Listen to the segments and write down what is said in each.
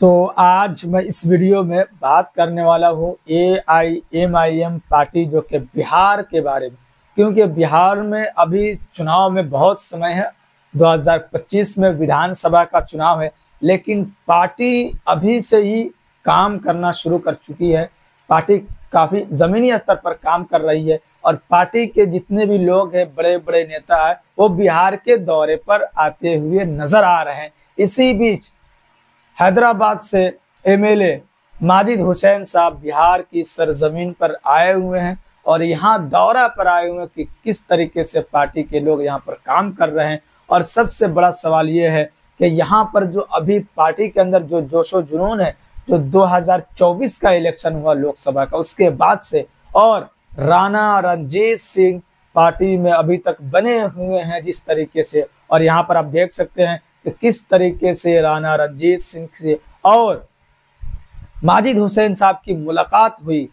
तो आज मैं इस वीडियो में बात करने वाला हूँ A I M I M party जो कि बिहार के बारे में। क्योंकि बिहार में अभी चुनाव में बहुत समय है 2025 में विधानसभा का चुनाव है, लेकिन पार्टी अभी से ही काम करना शुरू कर चुकी है। पार्टी काफ़ी जमीनी स्तर पर काम कर रही है और पार्टी के जितने भी लोग हैं बड़े बड़े नेता है, वो बिहार के दौरे पर आते हुए नज़र आ रहे हैं। इसी बीच हैदराबाद से एमएलए माजिद हुसैन साहब बिहार की सरजमीन पर आए हुए हैं और यहाँ दौरा पर आए हुए हैं कि किस तरीके से पार्टी के लोग यहाँ पर काम कर रहे हैं। और सबसे बड़ा सवाल ये है कि यहाँ पर जो अभी पार्टी के अंदर जो जोशो जुनून है, जो 2024 का इलेक्शन हुआ लोकसभा का, उसके बाद से और राणा रंजीत सिंह पार्टी में अभी तक बने हुए हैं जिस तरीके से। और यहाँ पर आप देख सकते हैं कि किस तरीके से राणा रंजीत सिंह से और माजिद हुसैन साहब की मुलाकात हुई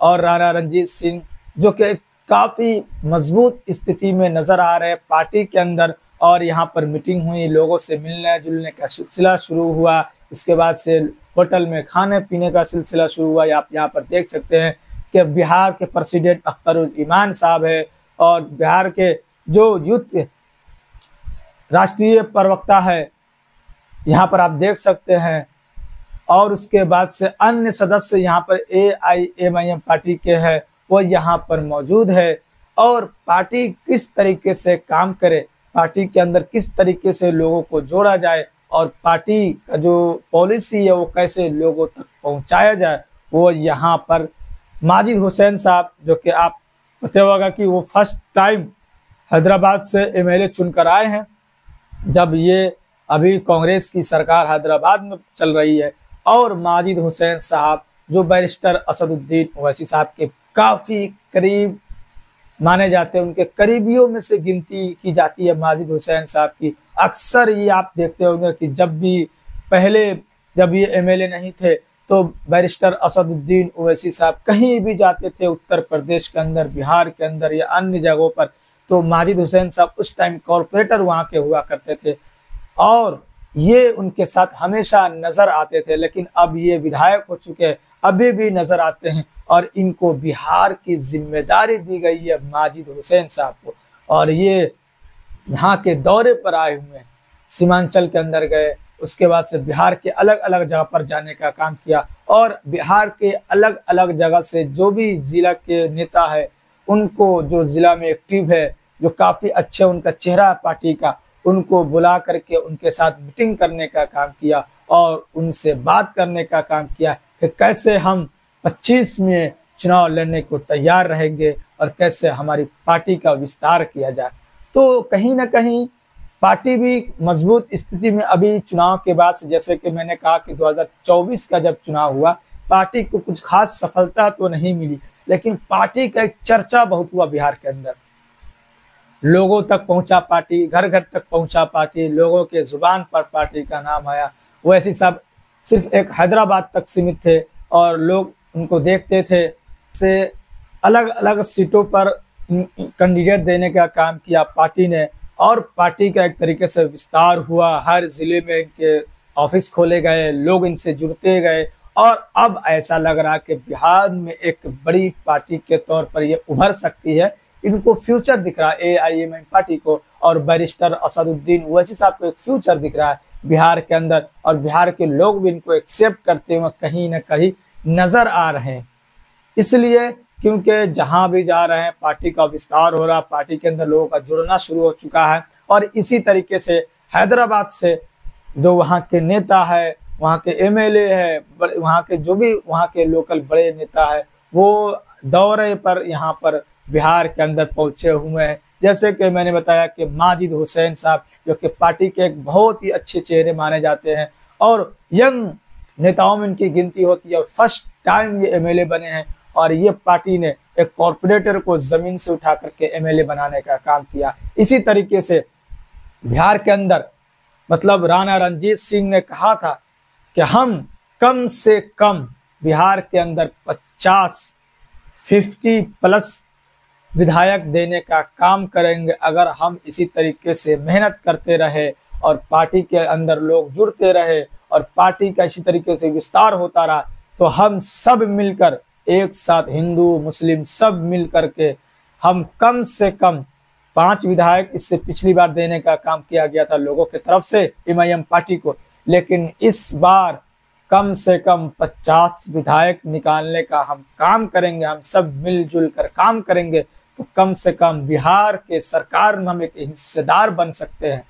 और राणा रंजीत सिंह, जो कि काफ़ी मज़बूत स्थिति में नज़र आ रहे पार्टी के अंदर और यहाँ पर मीटिंग हुई, लोगों से मिलने जुलने का सिलसिला शुरू हुआ। इसके बाद से होटल में खाने पीने का सिलसिला शुरू हुआ। आप यहाँ पर देख सकते हैं कि बिहार के प्रेसिडेंट अख्तरुल ईमान साहब है और बिहार के जो यूथ राष्ट्रीय प्रवक्ता है। यहाँ पर आप देख सकते हैं। और उसके बाद से अन्य सदस्य यहाँ पर A I M I M party के हैं। वो यहाँ पर मौजूद है। और पार्टी किस तरीके से काम करे, पार्टी के अंदर किस तरीके से लोगों को जोड़ा जाए, और पार्टी का जो पॉलिसी है वो कैसे लोगों तक पहुँचाया जाए, वो यहाँ पर माजिद हुसैन साहब, जो कि आप पता होगा कि वो फ़र्स्ट टाइम हैदराबाद से एमएलए चुनकर आए हैं जब ये अभी कांग्रेस की सरकार हैदराबाद में चल रही है और माजिद हुसैन साहब, जो बैरिस्टर असदुद्दीन ओवैसी साहब के काफ़ी करीब माने जाते हैं, उनके करीबियों में से गिनती की जाती है माजिद हुसैन साहब की। अक्सर ये आप देखते होंगे कि जब भी पहले जब ये एमएलए नहीं थे तो बैरिस्टर असदुद्दीन ओवैसी साहब कहीं भी जाते थे उत्तर प्रदेश के अंदर, बिहार के अंदर या अन्य जगहों पर तो माजिद हुसैन साहब उस टाइम कॉरपोरेटर वहाँ के हुआ करते थे। और ये उनके साथ हमेशा नज़र आते थे, लेकिन अब ये विधायक हो चुके अभी भी नज़र आते हैं और इनको बिहार की ज़िम्मेदारी दी गई है माजिद हुसैन साहब को। और ये यहाँ के दौरे पर आए हुए हैं। सीमांचल के अंदर गए, उसके बाद से बिहार के अलग अलग जगह पर जाने का काम किया और बिहार के अलग अलग जगह से जो भी जिला के नेता है, उनको जो जिला में एक्टिव है जो काफ़ी अच्छे उनका चेहरा पार्टी का, उनको बुला करके उनके साथ मीटिंग करने का काम किया और उनसे बात करने का काम किया कि कैसे हम 25 में चुनाव लड़ने को तैयार रहेंगे और कैसे हमारी पार्टी का विस्तार किया जाए। तो कहीं ना कहीं पार्टी भी मज़बूत स्थिति में अभी चुनाव के बाद जैसे कि मैंने कहा कि 2024 का जब चुनाव हुआ, पार्टी को कुछ खास सफलता तो नहीं मिली, लेकिन पार्टी का एक चर्चा बहुत हुआ बिहार के अंदर। लोगों तक पहुँचा पार्टी घर घर तक पहुँचा पार्टी, लोगों के ज़ुबान पर पार्टी का नाम आया। वो ऐसी सब सिर्फ़ एक हैदराबाद तक सीमित थे और लोग उनको देखते थे। से अलग अलग सीटों पर कैंडिडेट देने का काम किया पार्टी ने और पार्टी का एक तरीके से विस्तार हुआ। हर ज़िले में इनके ऑफ़िस खोले गए, लोग इनसे जुड़ते गए और अब ऐसा लग रहा कि बिहार में एक बड़ी पार्टी के तौर पर ये उभर सकती है। इनको फ्यूचर दिख रहा है। ए आई एम पार्टी को और बैरिस्टर असदुद्दीन ओवैसी साहब को एक फ्यूचर दिख रहा है। बिहार के अंदर और बिहार के लोग भी इनको एक्सेप्ट करते हुए कहीं ना कहीं नज़र आ रहे हैं। इसलिए क्योंकि जहाँ भी जा रहे हैं, पार्टी का विस्तार हो रहा पार्टी के अंदर लोगों का जुड़ना शुरू हो चुका है और इसी तरीके से हैदराबाद से जो वहाँ के नेता है, वहाँ के एमएलए है वहाँ के जो भी वहाँ के लोकल बड़े नेता है, वो दौरे पर यहाँ पर बिहार के अंदर पहुँचे हुए हैं। जैसे कि मैंने बताया कि माजिद हुसैन साहब, जो कि पार्टी के एक बहुत ही अच्छे चेहरे माने जाते हैं, और यंग नेताओं में इनकी गिनती होती है फ़र्स्ट टाइम ये एमएलए बने हैं, और ये पार्टी ने एक कॉरपोरेटर को ज़मीन से उठा करके एमएलए बनाने का काम किया। इसी तरीके से बिहार के अंदर मतलब राणा रंजीत सिंह ने कहा था कि हम कम से कम बिहार के अंदर 50 50 प्लस विधायक देने का काम करेंगे अगर हम इसी तरीके से मेहनत करते रहे और पार्टी के अंदर लोग जुड़ते रहे और पार्टी का इसी तरीके से विस्तार होता रहा तो हम सब मिलकर, एक साथ हिंदू, मुस्लिम सब मिल करके हम कम से कम पाँच विधायक इससे पिछली बार देने का काम किया गया था लोगों की तरफ़ से एम पार्टी को। लेकिन इस बार कम से कम पचास विधायक निकालने का हम काम करेंगे, हम सब मिलजुल कर काम करेंगे। तो कम से कम बिहार के सरकार में हम एक हिस्सेदार बन सकते हैं।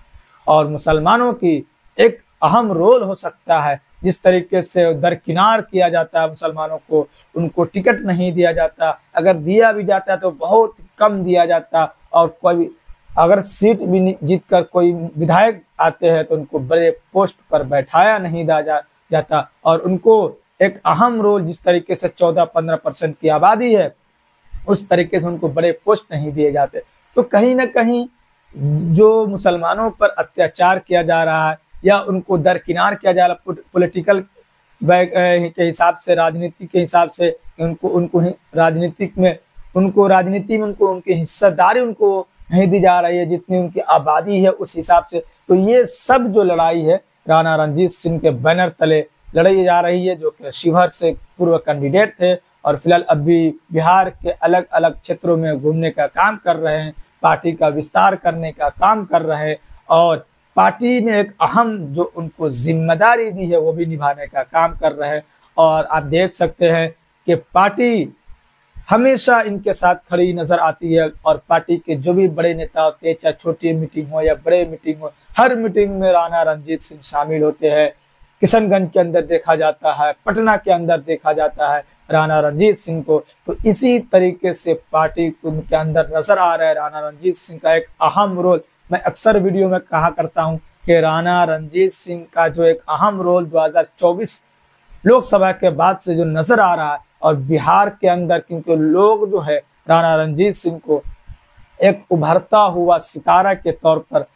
और मुसलमानों की एक अहम रोल हो सकता है। जिस तरीके से दरकिनार किया जाता है मुसलमानों को उनको टिकट नहीं दिया जाता। अगर दिया भी जाता है तो बहुत कम दिया जाता। और कोई अगर सीट भी जीत कर कोई विधायक आते हैं तो उनको बड़े पोस्ट पर बैठाया नहीं जा, जाता। और उनको एक अहम रोल जिस तरीके से 14-15 परसेंट की आबादी है उस तरीके से उनको बड़े पोस्ट नहीं दिए जाते। तो कहीं ना कहीं जो मुसलमानों पर अत्याचार किया जा रहा है या उनको दरकिनार किया जा रहा है पोलिटिकल के हिसाब से, राजनीति के हिसाब से उनको उनको राजनीतिक में, उनको राजनीति में उनको, उनकी हिस्सेदारी उनको नहीं दी जा रही है, जितनी उनकी आबादी है उस हिसाब से। तो ये सब जो लड़ाई है, राणा रंजीत सिंह के बैनर तले लड़ाई जा रही है, जो कि शिवहर से पूर्व कैंडिडेट थे और फ़िलहाल अभी बिहार के अलग अलग क्षेत्रों में घूमने का काम कर रहे हैं, पार्टी का विस्तार करने का काम कर रहे हैं और पार्टी ने एक अहम जो उनको ज़िम्मेदारी दी है, वो भी निभाने का काम कर रहे हैं। और आप देख सकते हैं कि पार्टी हमेशा इनके साथ खड़ी नज़र आती है और पार्टी के जो भी बड़े नेता होते हैं, चाहे छोटी मीटिंग हो या बड़े मीटिंग हो, हर मीटिंग में राणा रंजीत सिंह शामिल होते हैं। किशनगंज के अंदर देखा जाता है, पटना के अंदर देखा जाता है राणा रंजीत सिंह को। तो इसी तरीके से पार्टी के अंदर नज़र आ रहा है राणा रंजीत सिंह का एक अहम रोल। मैं अक्सर वीडियो में कहा करता हूँ कि राणा रंजीत सिंह का जो एक अहम रोल 2024 लोकसभा के बाद से जो नज़र आ रहा है और बिहार के अंदर, क्योंकि लोग जो है राणा रंजीत सिंह को एक उभरता हुआ सितारा के तौर पर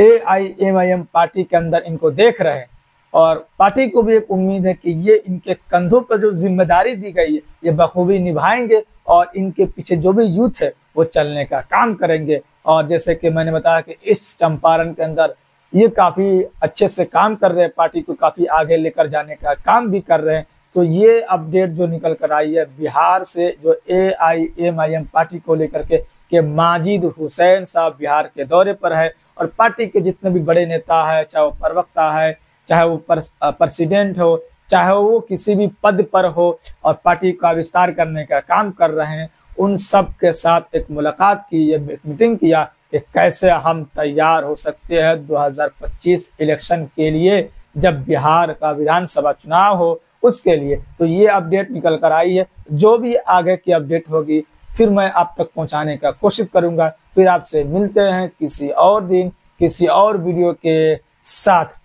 A I M I M party के अंदर इनको देख रहे हैं। और पार्टी को भी एक उम्मीद है कि ये इनके कंधों पर जो ज़िम्मेदारी दी गई है, ये बखूबी निभाएँगे और इनके पीछे जो भी यूथ है, वो चलने का काम करेंगे। और जैसे कि मैंने बताया कि इस चंपारण के अंदर ये काफ़ी अच्छे से काम कर रहे हैं, पार्टी को काफ़ी आगे लेकर जाने का काम भी कर रहे हैं। तो ये अपडेट जो निकल कर आई है, बिहार से जो A I M I M party को लेकर के, कि माजिद हुसैन साहब बिहार के दौरे पर है। और पार्टी के जितने भी बड़े नेता है, चाहे वो प्रवक्ता है चाहे वो प्रेसिडेंट हो, चाहे वो किसी भी पद पर हो और पार्टी का विस्तार करने का काम कर रहे हैं, उन सब के साथ एक मुलाकात की, एक मीटिंग किया कि कैसे हम तैयार हो सकते हैं 2025 इलेक्शन के लिए, जब बिहार का विधानसभा चुनाव हो उसके लिए। तो ये अपडेट निकल कर आई है। जो भी आगे की अपडेट होगी, फिर मैं आप तक पहुँचाने का कोशिश करूँगा। फिर आपसे मिलते हैं किसी और दिन, किसी और वीडियो के साथ।